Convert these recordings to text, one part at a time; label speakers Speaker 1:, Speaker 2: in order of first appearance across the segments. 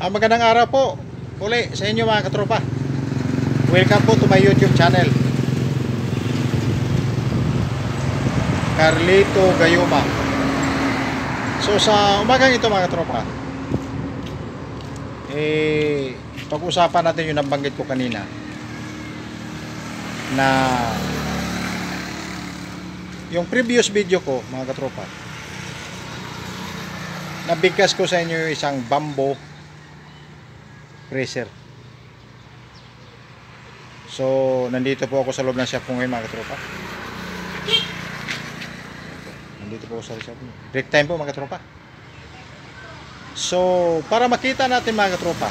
Speaker 1: Ah, magandang araw po uli sa inyo mga katropa. Welcome po to my YouTube channel. Carlito Gayuma. So sa umagang ito mga katropa, eh, pag-usapan natin yung nabanggit ko kanina na yung previous video ko mga katropa nabigkas ko sa inyo isang bamboo pressure so nandito po ako sa loob ng shop ko ngayon mga katropa. Nandito po ako sa shop break time po mga katropa. So para makita natin mga katropa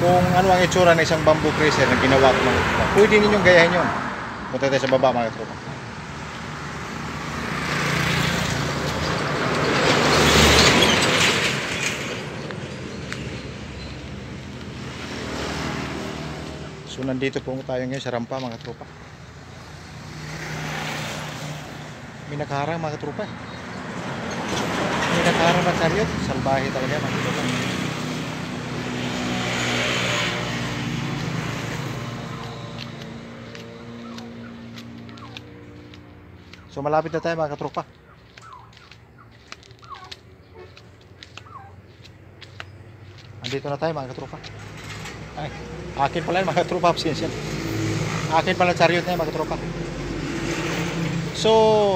Speaker 1: kung ano ang itsura ng isang bamboo pressure na ginawa ko mga katropa. Pwede ninyong gayahin yun. Punta tayo sa baba mga katropa So nandito po tayo ngayon sa rampa mga tropa. May nakaharang mga tropa. May nakaharang na chariot. Salbahe talaga mga tropa. So malapit na tayo mga tropa. Andito na tayo mga tropa. Ay, akin pala yung mga tropa absensya. Akin pala chariot na yung mga tropa. So,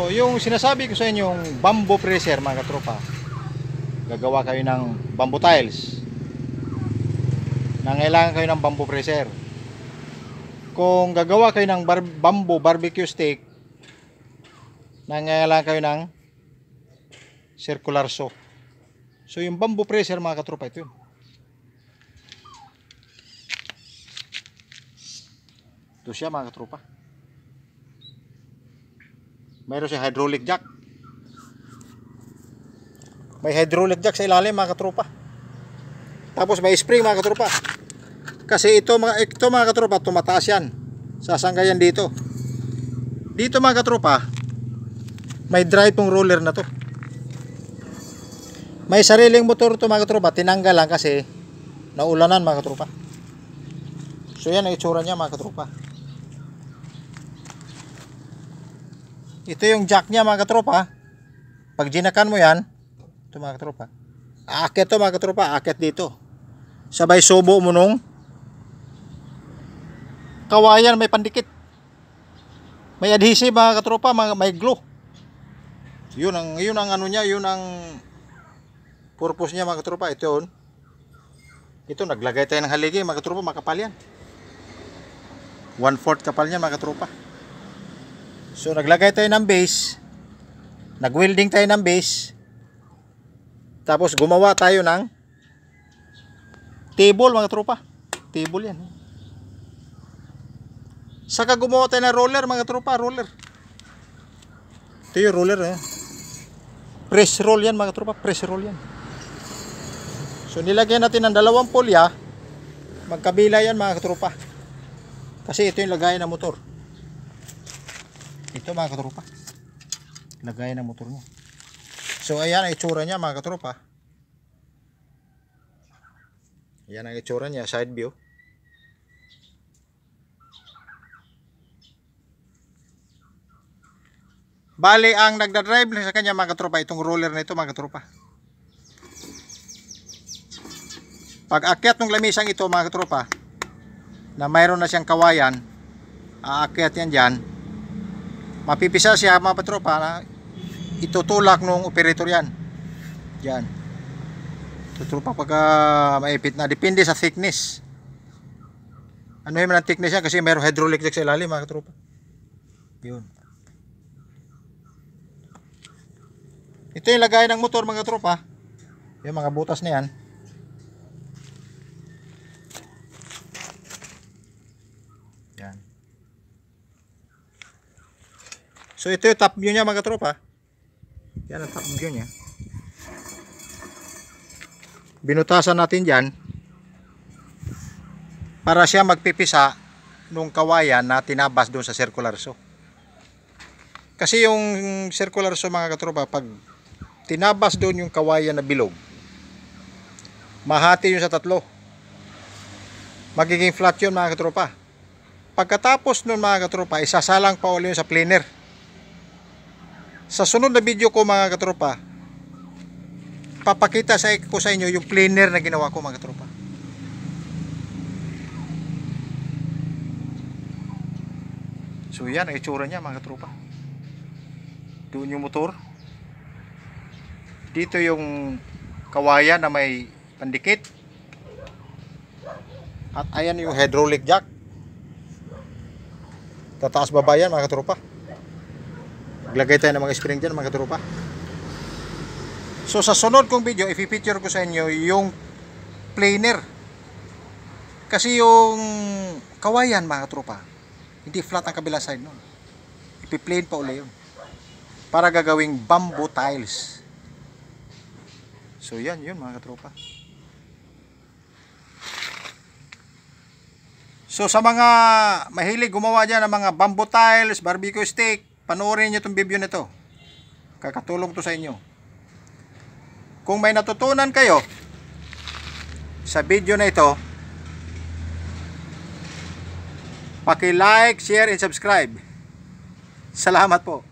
Speaker 1: yung sinasabi ko sa inyo, yung bamboo pressure mga tropa. Gagawa kayo ng bamboo tiles. Nangailangan kayo ng bamboo pressure. Kung gagawa kayo ng bar- bamboo barbecue stick, nangailangan kayo ng circular saw. So, yung bamboo pressure mga katropa, ito yun. Ito siya mga katropa. Mayroon siya hydraulic jack. May hydraulic jack sa ilalim mga katropa. Tapos may spring mga katropa. Kasi ito mga ito mga katropa tumataas yan. Sasanggayan dito. Dito mga katropa may drive tong roller na to. May sariling motor to mga katropa. Tinanggal lang kasi naulanan mga katropa. So yan ang itsura niya mga katropa. Ito yung jack niya mga katropa. Pag jinakan mo yan, ito mga katropa. Aakyat to mga katropa, aakyat dito. Sabay subo mo nung kawayan may pandikit. May adhesive mga katropa, may glue. Yun ang, yun ang ano niya, yun ang purpose niya mga katropa. Ito yun. Ito, naglagay tayo ng haligi mga katropa, makapal yan. One fourth kapal niya mga katropa. So naglagay tayo ng base. Nag-welding tayo ng base. Tapos gumawa tayo ng table mga tropa. Table yan. Saka gumawa tayo ng roller mga tropa, roller. Ito yung roller eh. Press roll yan mga tropa, press roll yan. So nilagyan natin ng dalawang polya. Magkabila yan mga tropa. Kasi ito yung lagayan ng motor. Ito mga katropa. Lagayan ng motor niya. So ayan ang itsura niya mga katropa. Ayan ang itsura niya, side view. Bali ang nagda-drive sa kanya mga katropa, itong roller na ito mga katropa. Pag akyat ng lamisang ito mga katropa, na mayroon na siyang kawayan, aakyat yan dyan, mapipisa siya mga patropa na itutulak nung operator yan. Yan. Tutropa pagka maipit na. Depende sa thickness. Ano yung ang thickness yan kasi mayroong hydraulic jack sa ilalim mga katropa yun. Ito yung lagay ng motor mga tropa yung mga butas na yan So ito yung top view niya mga tropa. Yan ang top view niya. Binutasan natin dyan para siya magpipisa nung kawayan na tinabas doon sa circular saw. Kasi yung circular saw mga katropa pag tinabas doon yung kawayan na bilog Mahati yun sa tatlo. Magiging flat yun mga katropa. Pagkatapos nun mga katropa, isasalang pa uli yun sa planer. Sa sunod na video ko mga katropa, papakita sa ko sa inyo yung planer na ginawa ko mga katropa. So yan ang itsura niya mga katropa. Doon yung motor. Dito yung kawayan na may pandikit. At ayan yung hydraulic jack. Tataas baba yan mga katropa. Maglagay tayo ng mga spring dyan mga katropa. So sa sunod kong video, i-feature ko sa inyo yung planer. Kasi yung kawayan mga katropa, hindi flat ang kabila side nun. Ipi-plane pa uli yun. Para gagawing bamboo tiles. So yan, yun mga katropa. So sa mga mahilig gumawa dyan ng mga bamboo tiles, barbecue stick, panoorin nyo itong video na to. Kakatulong to sa inyo. Kung may natutunan kayo sa video na ito, paki-like, share, and subscribe. Salamat po.